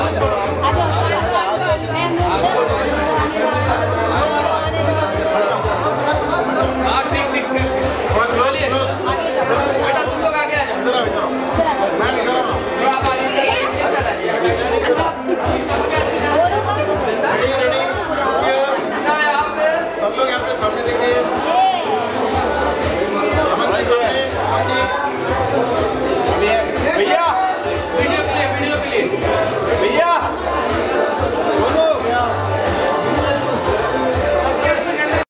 아니야.